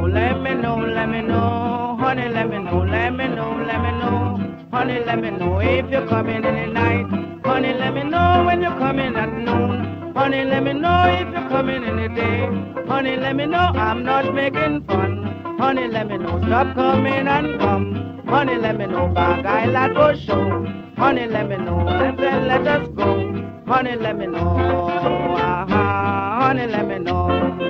know, let me know, let me know. Honey, let me know, let me know, let me know. Honey, let me know if you're coming in the night. Honey, let me know when you're coming at noon. Honey, let me know if you're coming in the day. Honey, let me know I'm not making fun. Honey, let me know stop coming and come. Honey, let me know bag I lot for show. Honey, let me know let, let, let us go. Honey, let me know. Uh-huh. Honey, let me know.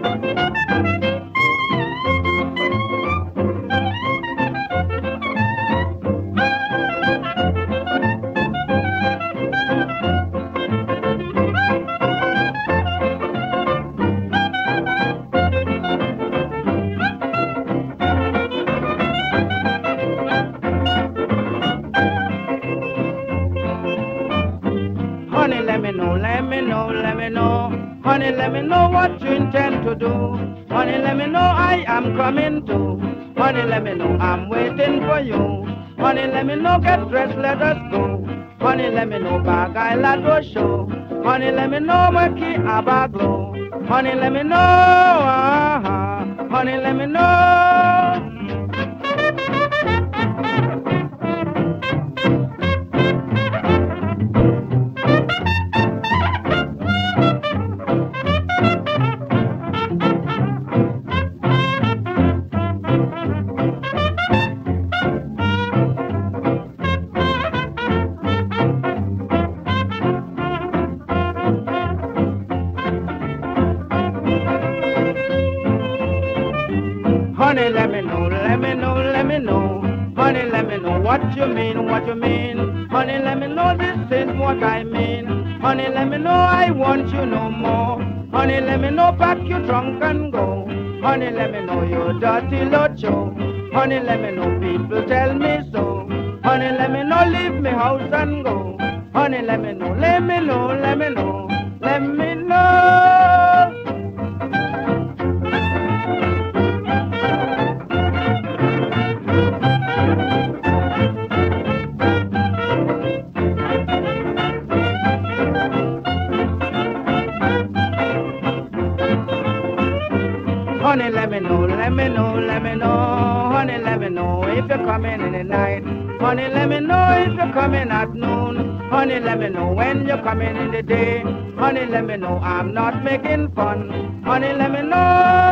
Honey, let me know, let me know, let me know. Honey, let me know what you intend to do. Honey, let me know I am coming too. Honey, let me know I'm waiting for you. Honey, let me know, get dressed, let us go. Honey, let me know, bag I go show. Honey, let me know, my key abaglo. Honey, let me know, uh-huh. Honey, let me know. Honey, let me know, let me know, let me know. Honey, let me know what you mean, what you mean. Honey, let me know this is what I mean. Honey, let me know I want you no more. Honey, let me know pack your trunk and go. Honey, let me know you're dirty locho. Honey, let me know people tell me so. Honey, let me know leave me house and go. Honey, let me know, let me know, let me know, Honey, let me know, let me know, let me know. Honey, let me know if you're coming in the night. Honey, let me know if you're coming at noon. Honey, let me know when you're coming in the day. Honey, let me know I'm not making fun. Honey, let me know.